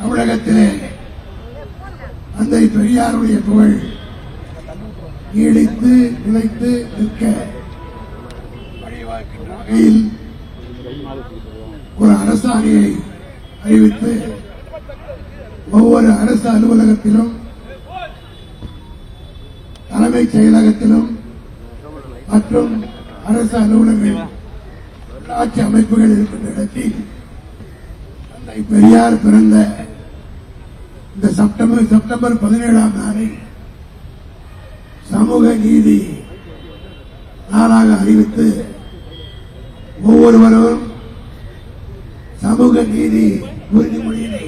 தமிழகத்திலே தந்தை பெரியாருடைய புகழ் நீடித்து நிலைத்து நிற்க வகையில் ஒரு அரசாணையை அறிவித்து ஒவ்வொரு அரசு அலுவலகத்திலும் தலைமைச் செயலகத்திலும் மற்றும் அரசு அலுவலகங்கள் உள்ளாட்சி அமைப்புகள் இருக்கின்ற இடத்தில் தந்தை பெரியார் பிறந்த இந்த செப்டம்பர் செப்டம்பர் பதினேழாம் நாளில் சமூக நீதி நாளாக அறிவித்து ஒவ்வொருவரும் சமூக நீதி உறுதிமொழியினை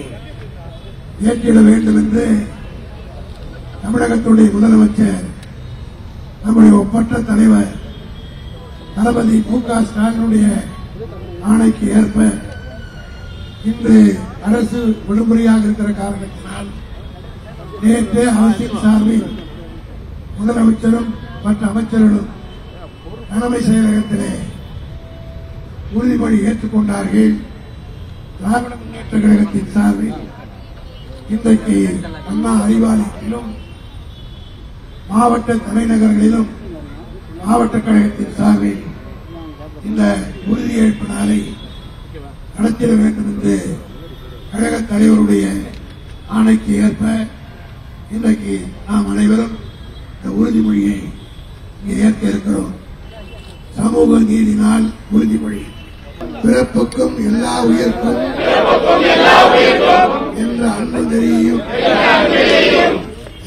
ஏற்றிட வேண்டும் என்று தமிழகத்துடைய முதலமைச்சர் நம்முடைய ஒப்பற்ற தலைவர் தளபதி மு க ஸ்டாலினுடைய ஆணைக்கு ஏற்ப இன்று அரசு விடுமுறையாக இருக்கிற காரணத்தினால் நேற்று அரசின் சார்பில் முதலமைச்சரும் மற்ற அமைச்சர்களும் தலைமை செயலகத்திலே உறுதிமொழி ஏற்றுக்கொண்டார்கள். திராவிட முன்னேற்ற கழகத்தின் சார்பில் இன்றைக்கு அண்ணா அறிவாலயத்திலும் மாவட்ட தலைநகர்களிலும் மாவட்ட கழகத்தின் சார்பில் இந்த உறுதியேற்பு நாளை நடத்திட வேண்டும் என்று கழக தலைவருடைய ஆணைக்கு ஏற்ப இன்றைக்கு நாம் அனைவரும் இந்த உறுதிமொழியை ஏற்க இருக்கிறோம். சமூக நீதி நாள் உறுதிமொழி. பிறப்புக்கும் எல்லா உயிர்க்கும் என்ற அன்பு தெரியும்.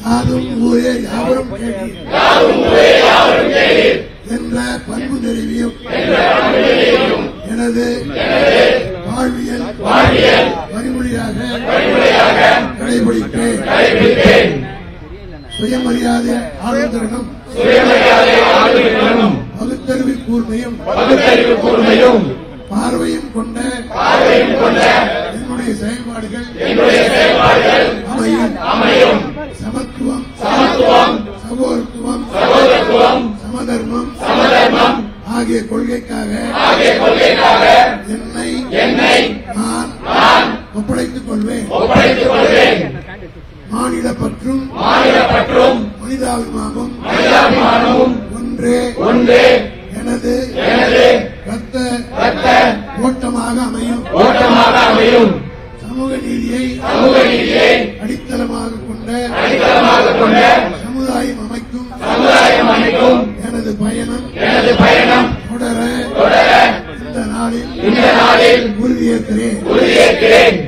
யாதும் ஊரே யாவரும் என்ற பண்பு தெரிவியும். எனது வாழ்வியல் வழிமொழியாக கடைபிடிப்பேன். சுயமரியாதை ஆளுநரிடம் பகுத்தறிவு கூர்மையும் கூர்மையும் பார்வையும் கொண்ட என்னுடைய செயல்பாடுகள் அமையும். அமையும். சமத்துவம் சமத்துவம் சகோதரத்துவம் சகோதரத்துவம் சமதர்மம் சமதர்மம் ஆகிய கொள்கைக்காக ஆகிய கொள்கைக்காக மாநில பற்றும் பற்றும் மனிதாபிமானமும் மனிதாபிமானமும் ஒன்றே ஒன்றே எனது எனது ரத்த ரத்த ஓட்டமாக அமையும். ஓட்டமாக அமையும். சமூக நீதியை சமூக நீதியை அடித்தளமாக கொண்ட அடித்தளமாக கொண்ட சமுதாயம் அமைக்கும். சமுதாயம் அமைக்கும். எனது பயணம் எனது பயணம் தொடர தொடர இந்த நாளில் இந்த நாளில் உறுதியேற்கிறேன். உறுதியேற்கிறேன்.